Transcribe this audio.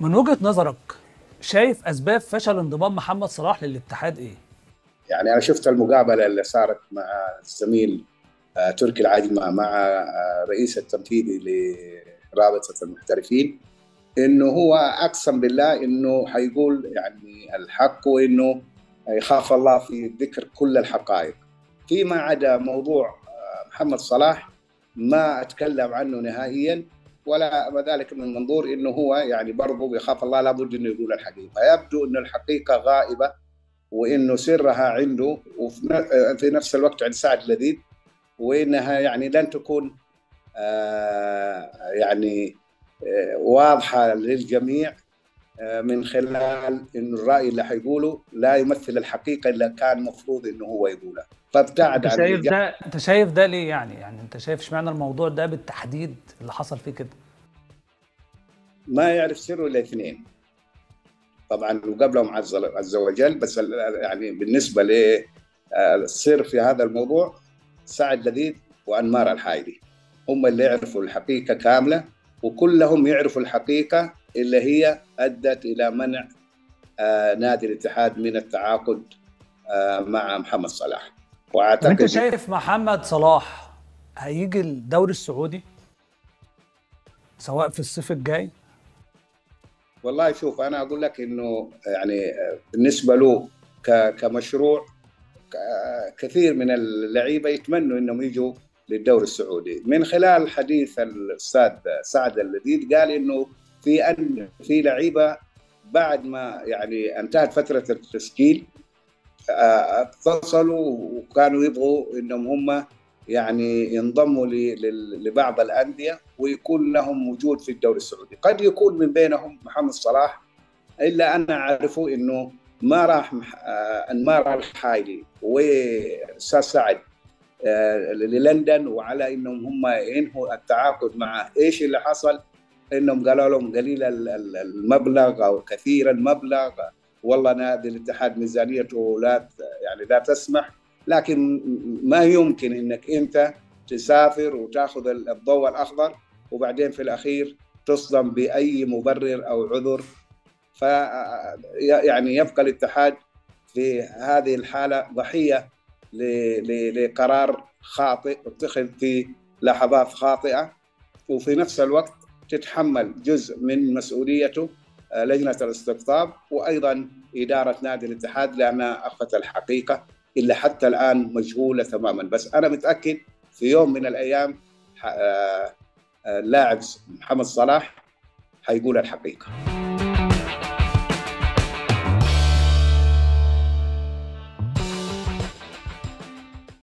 من وجهة نظرك شايف أسباب فشل انضمام محمد صلاح للاتحاد إيه؟ يعني أنا شفت المقابلة اللي صارت مع الزميل آه، تركي العاجمه مع آه، رئيس التنفيذي لرابطة المحترفين إنه هو أقسم بالله إنه حيقول يعني الحق وإنه يخاف الله في ذكر كل الحقائق فيما عدا موضوع آه، محمد صلاح ما أتكلم عنه نهائيا ولا ذلك من منظور إنه هو يعني برضه بيخاف الله لابد إنه يقول الحقيقة. يبدو انه الحقيقة غائبة وإنه سرها عنده وفي نفس الوقت عند سعد لذيذ وإنها يعني لن تكون آه يعني آه واضحة للجميع. من خلال انه الرأي اللي حيقوله لا يمثل الحقيقة اللي كان المفروض إنه هو يقولها فابتعد أنت شايف ده أنت شايف ده ليه يعني؟ يعني أنت شايف اشمعنى الموضوع ده بالتحديد اللي حصل فيه كده؟ ما يعرف سره إلا اثنين. طبعا وقبلهم عز, عز وجل بس يعني بالنسبة للسر في هذا الموضوع سعد لذيذ وأنمار الحايدي. هم اللي يعرفوا الحقيقة كاملة وكلهم يعرفوا الحقيقة اللي هي أدت إلى منع آه نادي الاتحاد من التعاقد آه مع محمد صلاح. وأعتقد أنت شايف محمد صلاح هيجي الدوري السعودي؟ سواء في الصيف الجاي؟ والله شوف أنا أقول لك إنه يعني بالنسبة له كمشروع كثير من اللعيبة يتمنوا إنهم يجوا للدوري السعودي. من خلال حديث الأستاذ سعد اللذيذ قال إنه في ان في لعيبة بعد ما يعني انتهت فترة التسجيل اتصلوا وكانوا يبغوا إنهم هم يعني ينضموا لبعض الأندية ويكون لهم وجود في الدوري السعودي، قد يكون من بينهم محمد صلاح إلا أنا اعرفه إنه ما راح انمار الحايلي واستاذ سعد للندن وعلى إنهم هم ينهوا التعاقد مع إيش اللي حصل؟ إنهم قالوا لهم قليل المبلغ أو كثير المبلغ. والله نادي الاتحاد ميزانيته لا يعني لا تسمح لكن ما يمكن إنك أنت تسافر وتأخذ الضوء الأخضر وبعدين في الأخير تصدم بأي مبرر أو عذر. ف يعني يبقى الاتحاد في هذه الحالة ضحية. لقرار خاطئ اتخذ في لحظات خاطئة وفي نفس الوقت تتحمل جزء من مسؤوليته لجنة الاستقطاب وأيضا إدارة نادي الاتحاد لانها اخذت الحقيقة اللي حتى الآن مجهولة تماما. بس أنا متأكد في يوم من الأيام اللاعب محمد صلاح حيقول الحقيقة.